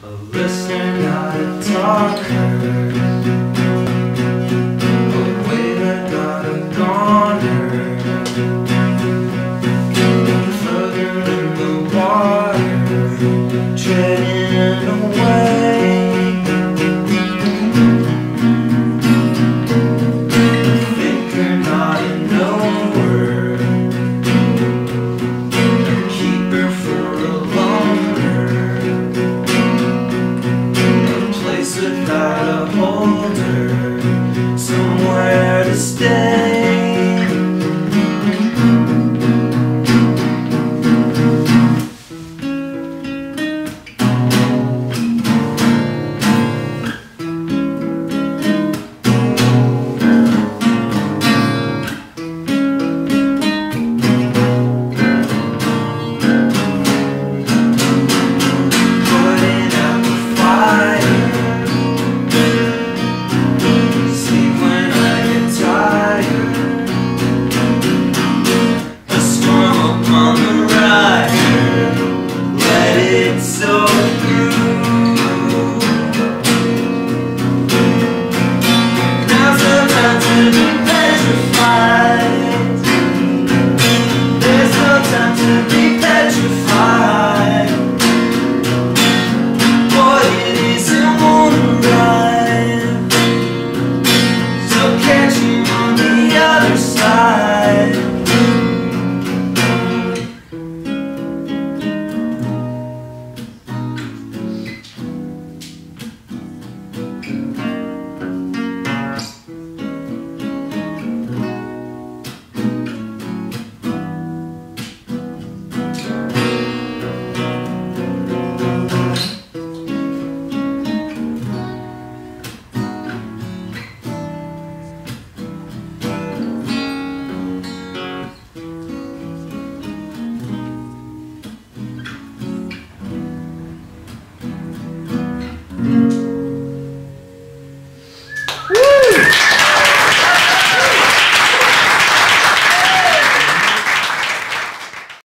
A listener, not a talker. without a holder, somewhere to stay.